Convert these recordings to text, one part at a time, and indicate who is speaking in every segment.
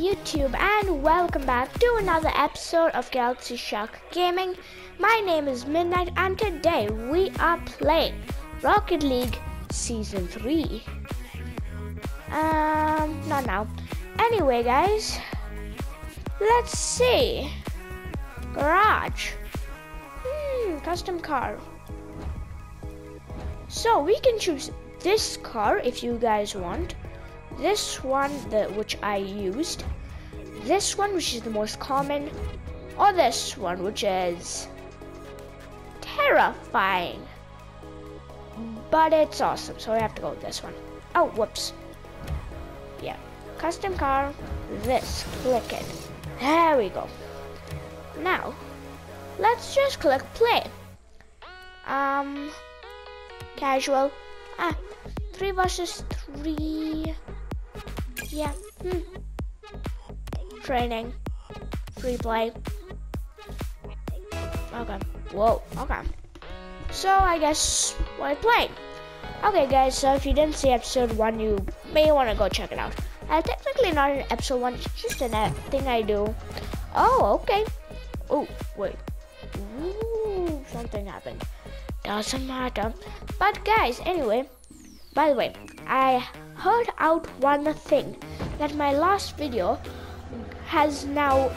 Speaker 1: YouTube and welcome back to another episode of Galaxy Shark Gaming. My name is Midnight and today we are playing Rocket League Season 3. Um, not now. Anyway, guys, let's see. Garage. Hmm, custom car. So we can choose this car if you guys want this one the, which I used, this one which is the most common, or this one which is terrifying. But it's awesome, so I have to go with this one. Oh, whoops. Yeah. Custom car, this, click it. There we go. Now, let's just click play. Um, casual. Ah, three versus three. Yeah. Hmm. Training. Free play. Okay. Whoa. Okay. So I guess we're playing. Okay, guys. So if you didn't see episode one, you may want to go check it out. Uh, technically not an episode one. It's just a thing I do. Oh, okay. Oh, wait. Ooh, something happened. Doesn't matter. But guys, anyway. By the way, I heard out one thing that my last video has now,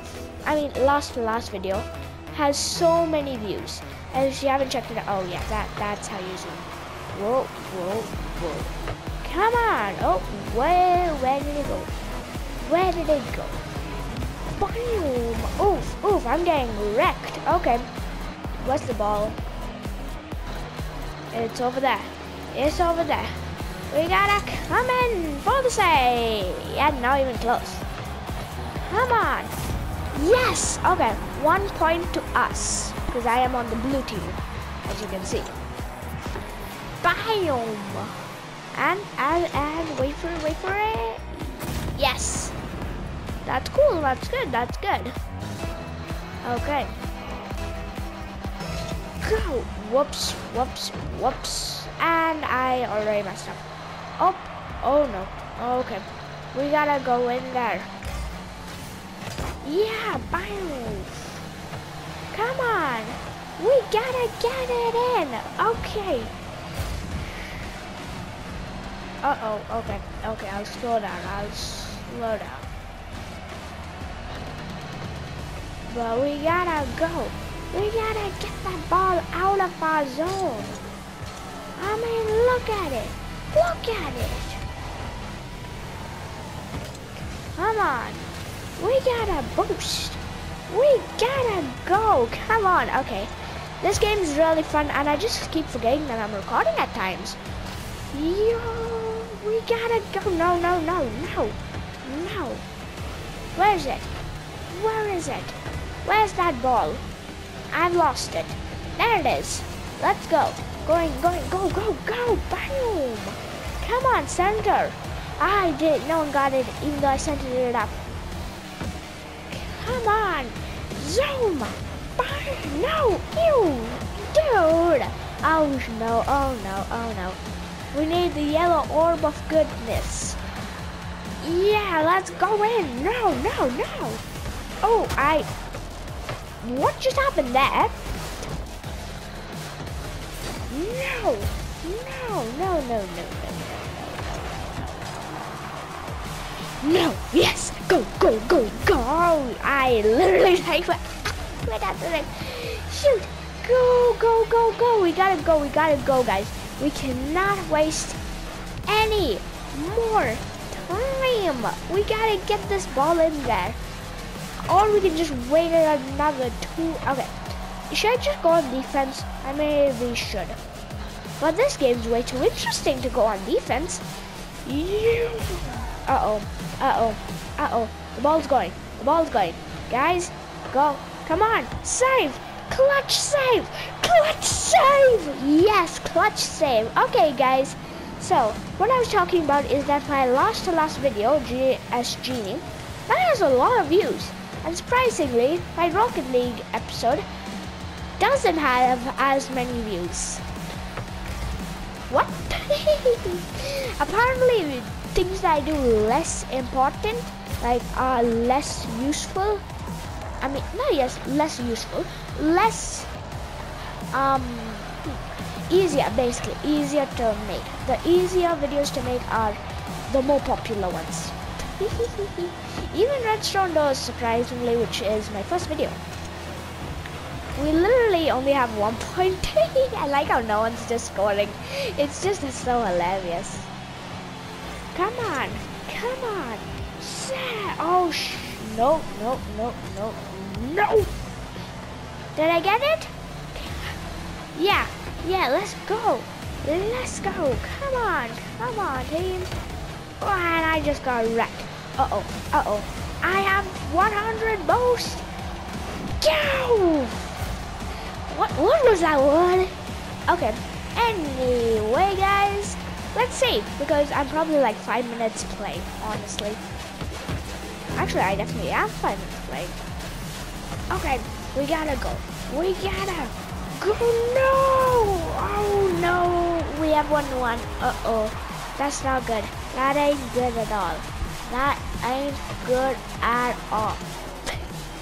Speaker 1: I mean, last last video has so many views. And if you haven't checked it out, oh yeah, that that's how you zoom. Whoa, whoa, whoa. Come on. Oh, where, where did it go? Where did it go? Boom. Oof, oof, I'm getting wrecked. Okay. What's the ball? It's over there. It's over there. We gotta come in for the save. Yeah, not even close. Come on. Yes. Okay, one point to us because I am on the blue team, as you can see. Biome. And and and wait for it. Wait for it. Yes. That's cool. That's good. That's good. Okay. Go. Whoops. Whoops. Whoops. And I already messed up. Oh, oh no. Oh, okay. We gotta go in there. Yeah, bio. Come on. We gotta get it in. Okay. Uh-oh, okay. Okay, I'll slow down. I'll slow down. But we gotta go. We gotta get that ball out of our zone. I mean, look at it. Look at it. Come on. We gotta boost. We gotta go. Come on. Okay. This game is really fun and I just keep forgetting that I'm recording at times. Yo, we gotta go. No, no, no, no, no. Where is it? Where is it? Where's that ball? I've lost it. There it is. Let's go. Going, going, go, go, go. Boom. Come on, center. I did. No one got it, even though I centered it up. Come on. Zoom. Boom. No. Ew. Dude. Oh, no. Oh, no. Oh, no. We need the yellow orb of goodness. Yeah, let's go in. No, no, no. Oh, I... What just happened there? No! No, no, no, no, no, no, no. No! Yes! Go, go, go, go! I literally like right after. Shoot! Go, go, go, go! We gotta go, we gotta go, guys. We cannot waste any more time. We gotta get this ball in there. Or we can just wait another two. Okay. Should I just go on defense? I maybe should. But this game's way too interesting to go on defense. Uh-oh. Uh-oh. Uh-oh. The ball's going. The ball's going. Guys, go. Come on. Save. Clutch save. Clutch save. Yes, clutch save. Okay, guys. So, what I was talking about is that my last to last video, GS Genie, that has a lot of views. And surprisingly, my Rocket League episode doesn't have as many views. What? Apparently, things that I do less important like are less useful. I mean, no, yes, less useful, less um easier, basically easier to make. The easier videos to make are the more popular ones. Even Redstone does surprisingly, which is my first video. We literally only have one point. I like how no one's just scoring. It's just it's so hilarious. Come on, come on. Oh, sh no, no, no, no, no. Did I get it? Yeah, yeah, let's go. Let's go. Come on, come on, team. Oh, and I just got wrecked. Uh-oh, uh-oh. I have 100 boost. What, was that one? Okay, anyway, guys, let's see, because I'm probably like five minutes playing, honestly. Actually, I definitely am five minutes playing. Okay, we gotta go. We gotta go. No! Oh, no. We have one one. Uh-oh. That's not good. That ain't good at all. That ain't good at all.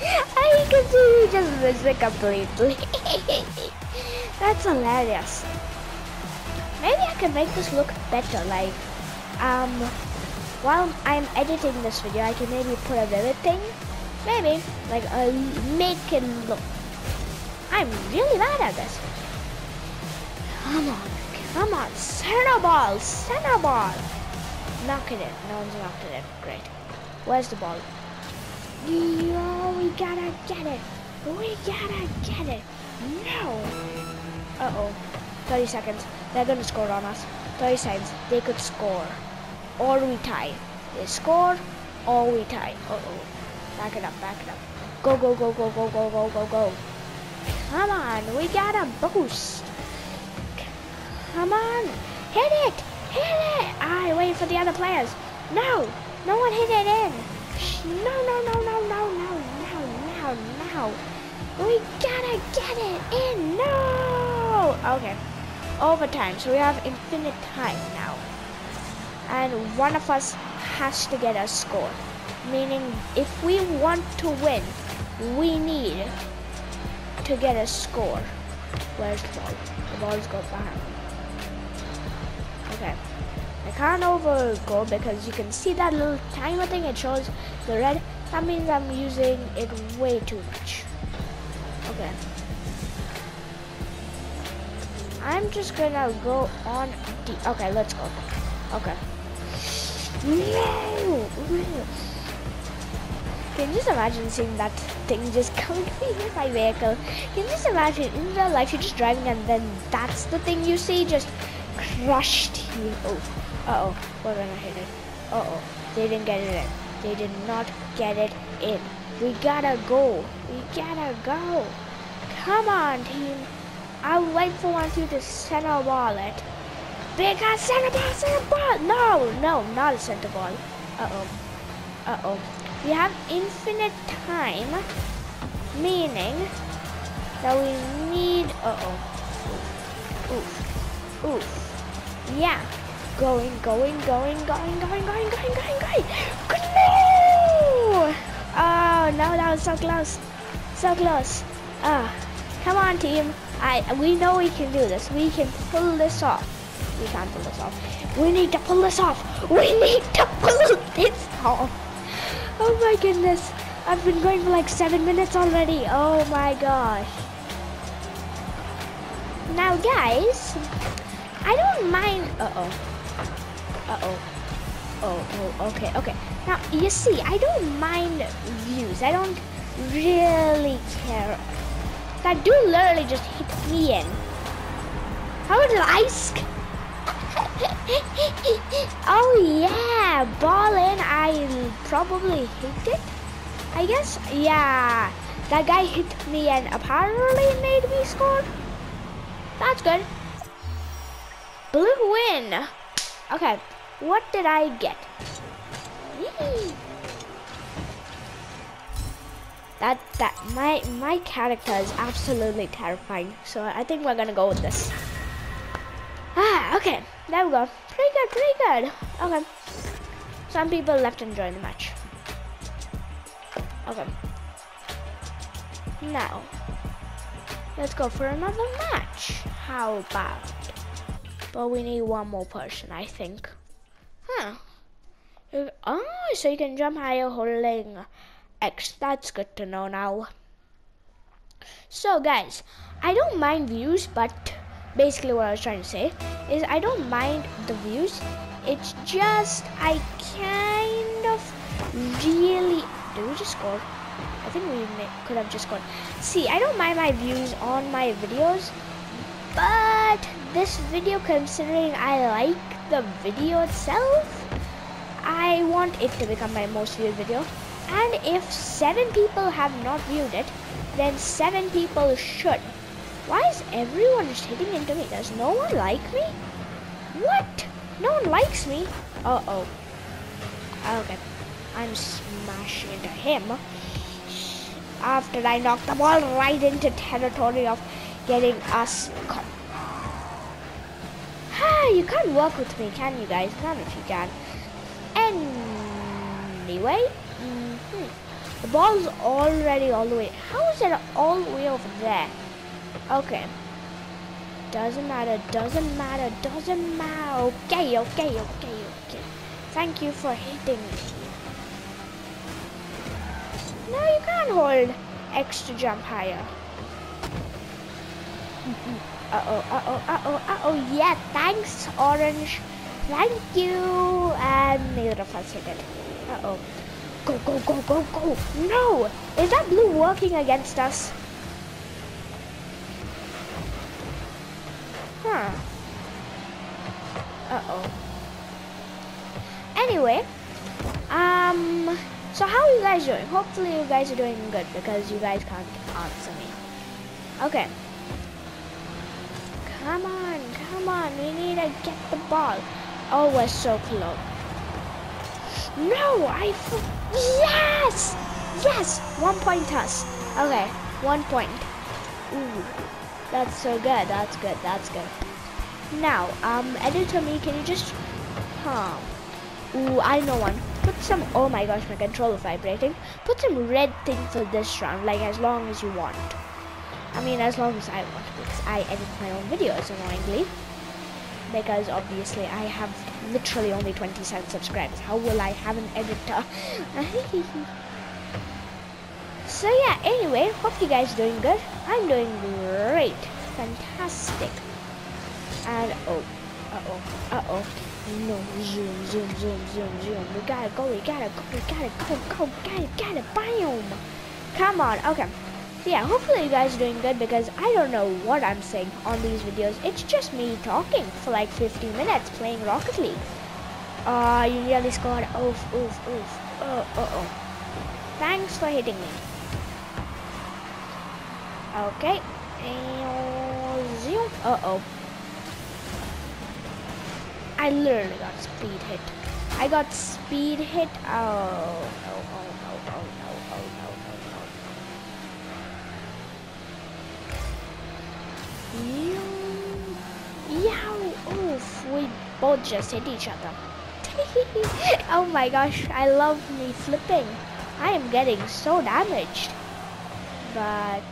Speaker 1: I can see you just missed it completely. That's hilarious. Maybe I can make this look better, like, um, while I'm editing this video, I can maybe put a vivid thing. Maybe, like, uh, make it look. I'm really bad at this. Come on, come on, center ball, center ball. Knock it in. No one's knocked it in. Great. Where's the ball? Yo, we gotta get it. We gotta get it. No. Uh-oh. 30 seconds. They're gonna score on us. 30 seconds. They could score. Or we tie. They score or we tie. Uh-oh. Back it up, back it up. Go, go, go, go, go, go, go, go, go. Come on, we got a boost. Come on. Hit it. Hit it. I wait for the other players. No. No one hit it in. No, no, no, no, no, no, no, no, no. We gotta get it in. No. Okay. Overtime. So we have infinite time now and one of us has to get a score. Meaning, if we want to win, we need to get a score. Where's the ball? The ball's got behind. Okay. I can't over go because you can see that little timer thing. It shows the red. That means I'm using it way too much. Okay. I'm just gonna go on the. Okay, let's go. Okay. No! Can you just imagine seeing that thing just coming to me with my vehicle? Can you just imagine in real life you're just driving and then that's the thing you see just crushed you. Uh-oh, we're gonna hit it. Uh-oh, they didn't get it in. They did not get it in. We gotta go. We gotta go. Come on, team. I'll wait for one of you to center ball it. Because center ball, center ball. No, no, not a center ball. Uh-oh. Uh-oh. We have infinite time, meaning that we need... Uh-oh. Oof. Oof. Oof. Yeah. Going, going, going, going, going, going, going, going, going. Good no! Oh, no, that was so close. So close. Ah. Come on, team. I we know we can do this. We can pull this off. We can't pull this off. We need to pull this off. We need to pull this off. Oh my goodness. I've been going for like seven minutes already. Oh my gosh. Now guys, I don't mind, uh-oh. Uh-oh. Oh, oh, okay, okay. Now, you see, I don't mind views. I don't really care. That dude literally just hit me in. How did I oh yeah, ball in. I probably hit it. I guess, yeah. That guy hit me and apparently made me score. That's good. Blue win. Okay, what did I get? That that my my character is absolutely terrifying. So I think we're gonna go with this. Ah, okay. There we go. Pretty good, pretty good. Okay. Some people left enjoying the match. Okay. Now, let's go for another match. How about? But we need one more person, I think. Oh, so you can jump higher holding X. That's good to know now. So, guys, I don't mind views, but basically what I was trying to say is I don't mind the views. It's just I kind of really. Did we just score? I think we could have just scored. See, I don't mind my views on my videos, but this video, considering I like the video itself, I want it to become my most viewed video. And if seven people have not viewed it, then seven people should. Why is everyone just hitting into me? Does no one like me? What? No one likes me? Uh-oh. Okay. I'm smashing into him. After I knocked the ball right into territory of getting us caught. Ah, you can't work with me, can you guys? None of you can. Anyway, mm -hmm. the ball's already all the way. How is it all the way over there? Okay. Doesn't matter, doesn't matter, doesn't matter. Okay, okay, okay, okay. Thank you for hitting me. No, you can't hold to jump higher. Uh-oh, uh-oh, uh-oh, uh-oh. Yeah, thanks, Orange. Thank you. And neither of us hit it. Uh-oh. Go, go, go, go, go. No! Is that blue working against us? Huh. Uh-oh. Anyway, um, so how are you guys doing? Hopefully you guys are doing good because you guys can't answer me. Okay. Come on, come on. We need to get the ball. Oh, we're so close. No, I... Yes! Yes! One point us. Okay, one point. Ooh, that's so good. That's good. That's good. Now, um, editor me, can you just... Huh. Ooh, I know one. Put some... Oh my gosh, my controller vibrating. Put some red thing for this round, like as long as you want. I mean, as long as I want, because I edit my own videos annoyingly. Because obviously I have literally only 27 subscribers. How will I have an editor? so yeah, anyway, hope you guys doing good. I'm doing great. Fantastic. And oh, uh-oh, uh-oh. No, zoom, zoom, zoom, zoom, zoom. We gotta go, we gotta go, we gotta go, go, gotta, gotta, biome. Come on, okay yeah, hopefully you guys are doing good because I don't know what I'm saying on these videos. It's just me talking for like 15 minutes playing Rocket League. Uh, you nearly scored. Oof, oof, oof. Oh, uh oh. Thanks for hitting me. Okay. Uh oh. I literally got speed hit. I got speed hit. Oh, oh, oh, oh, oh, no, oh, no. Yow! Oof! We both just hit each other. oh my gosh, I love me flipping. I am getting so damaged. But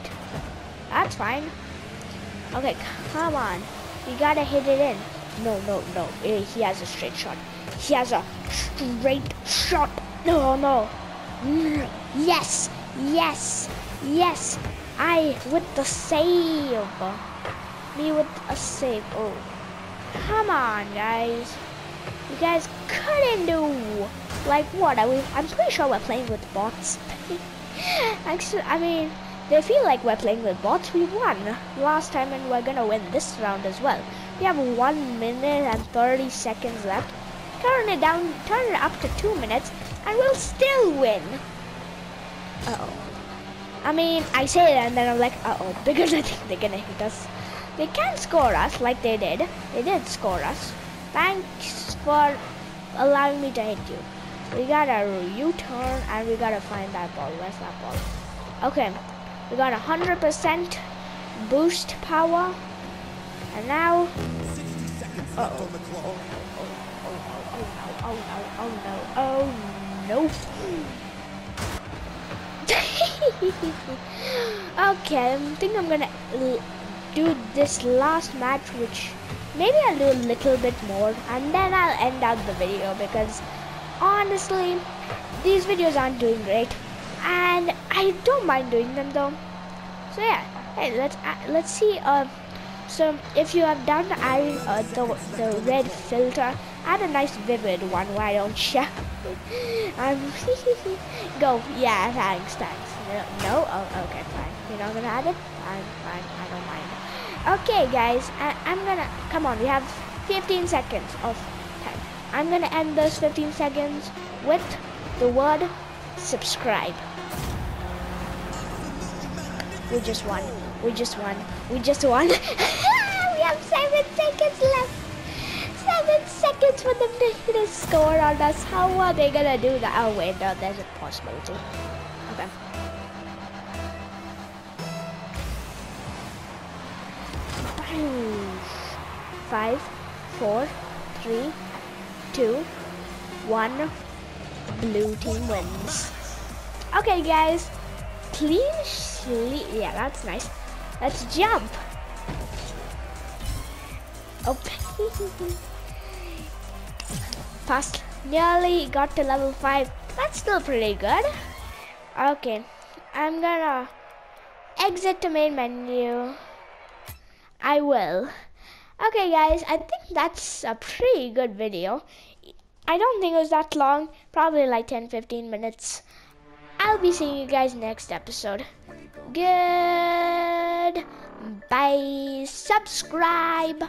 Speaker 1: that's fine. Okay, come on. We gotta hit it in. No, no, no. Eh, he has a straight shot. He has a straight shot. No, no. Yes, yes, yes. I with the save me with a save. Oh, come on, guys. You guys couldn't do like what? I mean, I'm pretty sure we're playing with bots. Actually, I mean, they feel like we're playing with bots. We won last time, and we're gonna win this round as well. We have one minute and 30 seconds left. Turn it down, turn it up to two minutes, and we'll still win. Uh oh. I mean, I say that, and then I'm like, uh oh, because I think they're gonna hit us. They can't score us like they did. They did score us. Thanks for allowing me to hit you. We gotta U-turn and we gotta find that ball. Where's that ball? Okay. We got 100% boost power. And now... Uh oh, oh, oh, oh, oh, no, oh, no, oh, no. okay, I think I'm gonna do this last match, which maybe I'll do a little bit more, and then I'll end out the video because honestly, these videos aren't doing great, and I don't mind doing them though. So yeah, hey, let's uh, let's see. Uh, so if you have done adding uh, the the red filter, add a nice vivid one. Why don't you? um, go. Yeah, thanks, thanks. No, no? Oh, okay, fine. You're not gonna add it? Fine, fine. I don't mind. Okay, guys, I, I'm gonna come on. We have 15 seconds of time. I'm gonna end those 15 seconds with the word subscribe. We just won. We just won. We just won. we have seven seconds left. Seven seconds for them to hit a score on us. How are they gonna do that? Oh wait, no, there's a possibility. Five, four, three, two, one. Blue team wins. Okay, guys. Clean sleep. Yeah, that's nice. Let's jump. Oh. Fast. Nearly got to level 5. That's still pretty good. Okay. I'm gonna exit the main menu. I will. Okay guys, I think that's a pretty good video. I don't think it was that long, probably like 10-15 minutes. I'll be seeing you guys next episode. Good. Bye. Subscribe.